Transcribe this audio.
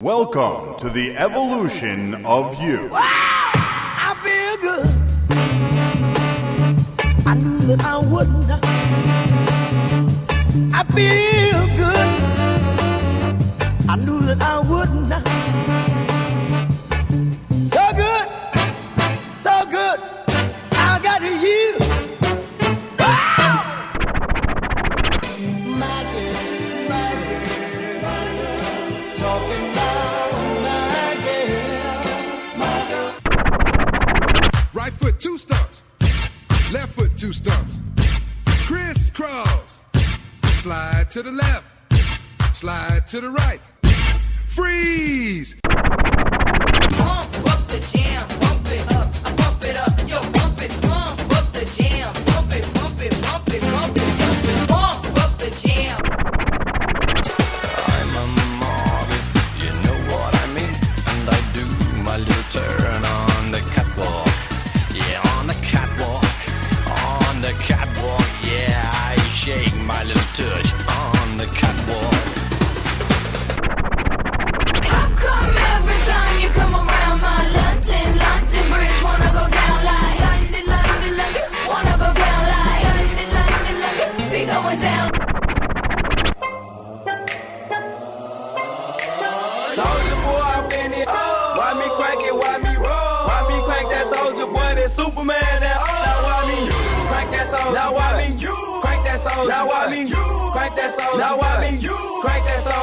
Welcome to the evolution of you. I feel good. I knew that I wouldn't. I feel good. I knew that I wouldn't. Foot two stumps. Left foot two stumps. Crisscross. Slide to the left. Slide to the right. Freeze. Pump up the jam, pump it up, pump it up, yo, pump it, pump up the jam, pump it, pump it, pump it, pump it, pump it, pump up the jam. I'm a model, you know what I mean. And I do my little turn my little touch on the catwalk. How come every time you come around my London, London Bridge wanna go down like London, London, London, wanna go down like London, London, London, be going down. Soulja Boy, I'm in it. Why me crank it? Why me roll? Why me crank that Soulja Boy? That Superman? That oh, now why me you crank that Soulja? Now why me you crank that Soulja? Now why me you crank that Soulja? Now why me you crank that what?